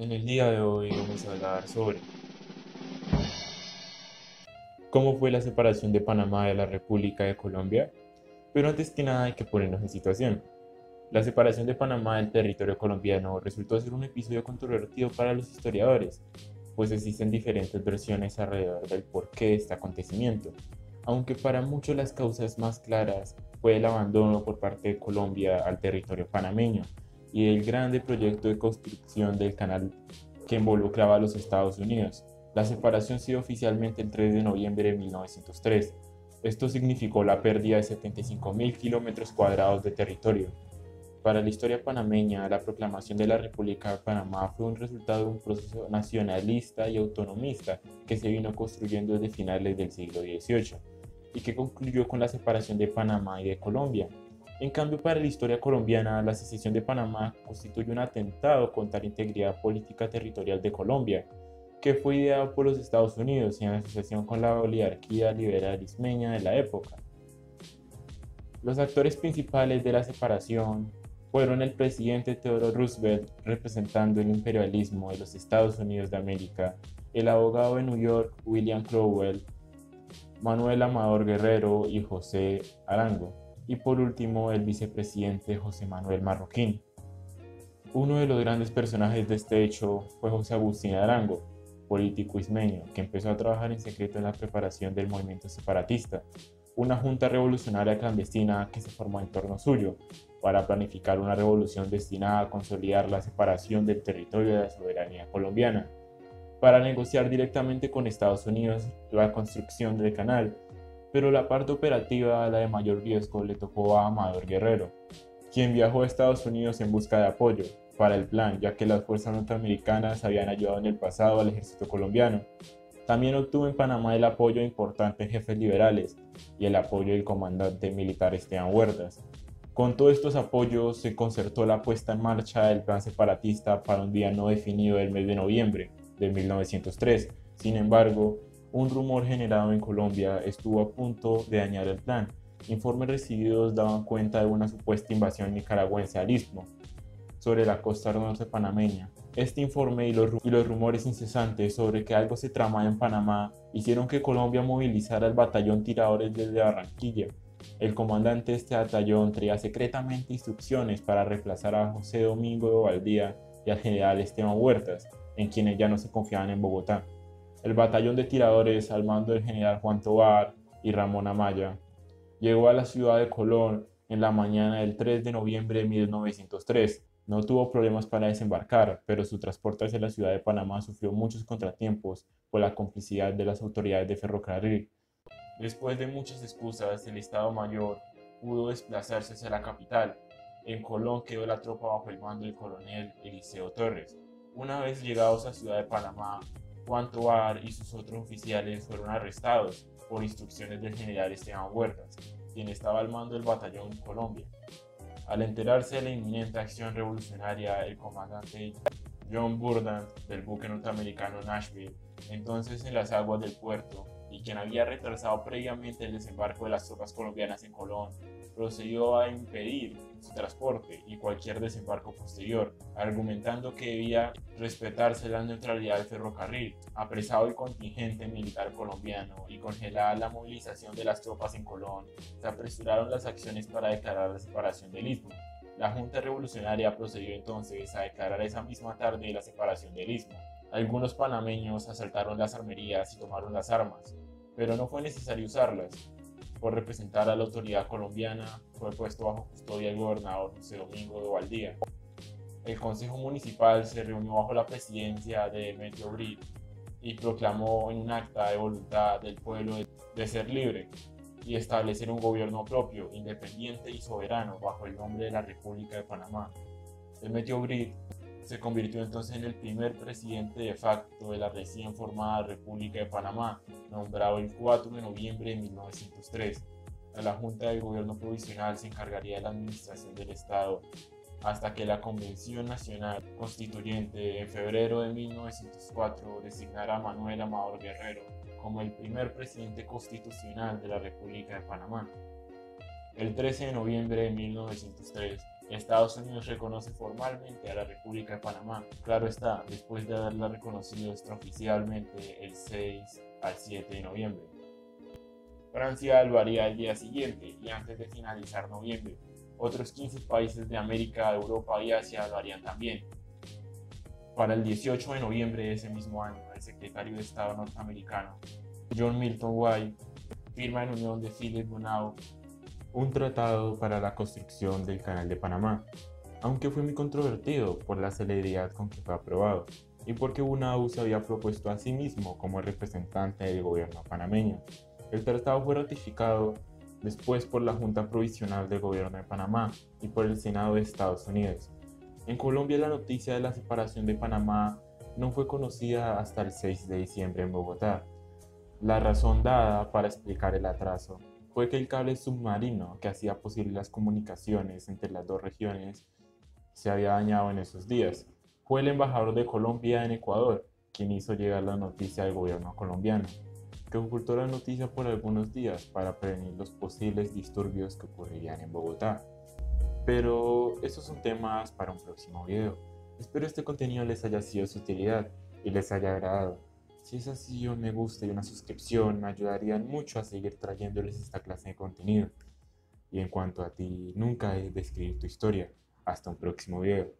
En el día de hoy vamos a hablar sobre cómo fue la separación de Panamá de la República de Colombia. Pero antes que nada hay que ponernos en situación. La separación de Panamá del territorio colombiano resultó ser un episodio controvertido para los historiadores, pues existen diferentes versiones alrededor del porqué de este acontecimiento, aunque para muchos las causas más claras fue el abandono por parte de Colombia al territorio panameño y el grande proyecto de construcción del canal que involucraba a los Estados Unidos. La separación se dio oficialmente el 3 de noviembre de 1903. Esto significó la pérdida de 75.000 kilómetros cuadrados de territorio. Para la historia panameña, la proclamación de la República de Panamá fue un resultado de un proceso nacionalista y autonomista que se vino construyendo desde finales del siglo XVIII y que concluyó con la separación de Panamá y de Colombia. En cambio, para la historia colombiana, la secesión de Panamá constituye un atentado contra la integridad política territorial de Colombia, que fue ideado por los Estados Unidos en asociación con la oligarquía liberal ismeña de la época. Los actores principales de la separación fueron el presidente Theodore Roosevelt representando el imperialismo de los Estados Unidos de América, el abogado de New York William Crowell, Manuel Amador Guerrero y José Arango, y por último el vicepresidente José Manuel Marroquín. Uno de los grandes personajes de este hecho fue José Agustín Arango, político ismeño, que empezó a trabajar en secreto en la preparación del movimiento separatista, una junta revolucionaria clandestina que se formó en torno suyo para planificar una revolución destinada a consolidar la separación del territorio de la soberanía colombiana, para negociar directamente con Estados Unidos la construcción del canal, pero la parte operativa, la de mayor riesgo, le tocó a Amador Guerrero, quien viajó a Estados Unidos en busca de apoyo, para el plan, ya que las fuerzas norteamericanas habían ayudado en el pasado al ejército colombiano. También obtuvo en Panamá el apoyo de importantes jefes liberales y el apoyo del comandante militar Esteban Huertas. Con todos estos apoyos se concertó la puesta en marcha del plan separatista para un día no definido del mes de noviembre de 1903. Sin embargo, un rumor generado en Colombia estuvo a punto de dañar el plan. Informes recibidos daban cuenta de una supuesta invasión nicaragüense al istmo, sobre la costa norte panameña. Este informe y los, rumores incesantes sobre que algo se trama en Panamá hicieron que Colombia movilizara el batallón tiradores desde Barranquilla. El comandante de este batallón traía secretamente instrucciones para reemplazar a José Domingo de Valdía y al general Esteban Huertas, en quienes ya no se confiaban en Bogotá. El batallón de tiradores al mando del general Juan Tobar y Ramón Amaya llegó a la ciudad de Colón en la mañana del 3 de noviembre de 1903 no tuvo problemas para desembarcar, pero su transporte hacia la ciudad de Panamá sufrió muchos contratiempos por la complicidad de las autoridades de ferrocarril. Después de muchas excusas, el Estado Mayor pudo desplazarse hacia la capital. En Colón quedó la tropa bajo el mando del coronel Eliseo Torres. Una vez llegados a Ciudad de Panamá, Juan Tobar y sus otros oficiales fueron arrestados por instrucciones del general Esteban Huertas, quien estaba al mando del batallón Colombia. Al enterarse de la inminente acción revolucionaria, el comandante John Burdant del buque norteamericano Nashville, entonces en las aguas del puerto, y quien había retrasado previamente el desembarco de las tropas colombianas en Colón, procedió a impedir transporte y cualquier desembarco posterior, argumentando que debía respetarse la neutralidad del ferrocarril, apresado el contingente militar colombiano y congelada la movilización de las tropas en Colón, se apresuraron las acciones para declarar la separación del istmo. La Junta Revolucionaria procedió entonces a declarar esa misma tarde la separación del istmo. Algunos panameños asaltaron las armerías y tomaron las armas, pero no fue necesario usarlas, por representar a la autoridad colombiana, fue puesto bajo custodia el gobernador José Domingo de Valdía. El Consejo Municipal se reunió bajo la presidencia de Metro Grid y proclamó en un acta de voluntad del pueblo de ser libre y establecer un gobierno propio, independiente y soberano bajo el nombre de la República de Panamá. El Metro Grid se convirtió entonces en el primer presidente de facto de la recién formada República de Panamá, nombrado el 4 de noviembre de 1903. la Junta de Gobierno Provisional se encargaría de la administración del Estado hasta que la Convención Nacional Constituyente en febrero de 1904 designara a Manuel Amador Guerrero como el primer presidente constitucional de la República de Panamá. El 13 de noviembre de 1903, Estados Unidos reconoce formalmente a la República de Panamá. Claro está, después de haberla reconocido extraoficialmente el 6 al 7 de noviembre. Francia lo haría el día siguiente y antes de finalizar noviembre. Otros 15 países de América, Europa y Asia lo harían también. Para el 18 de noviembre de ese mismo año, el secretario de Estado norteamericano, John Milton White, firma en unión de Philip Bonao un tratado para la construcción del Canal de Panamá, aunque fue muy controvertido por la celeridad con que fue aprobado y porque Bonao se había propuesto a sí mismo como representante del gobierno panameño. El tratado fue ratificado después por la Junta Provisional del Gobierno de Panamá y por el Senado de Estados Unidos. En Colombia la noticia de la separación de Panamá no fue conocida hasta el 6 de diciembre en Bogotá. La razón dada para explicar el atraso fue que el cable submarino que hacía posible las comunicaciones entre las dos regiones se había dañado en esos días. Fue el embajador de Colombia en Ecuador quien hizo llegar la noticia al gobierno colombiano, que ocultó la noticia por algunos días para prevenir los posibles disturbios que ocurrirían en Bogotá. Pero esos son temas para un próximo video. Espero este contenido les haya sido de su utilidad y les haya agradado. Si es así, un me gusta y una suscripción me ayudarían mucho a seguir trayéndoles esta clase de contenido. Y en cuanto a ti, nunca debes escribir tu historia. Hasta un próximo video.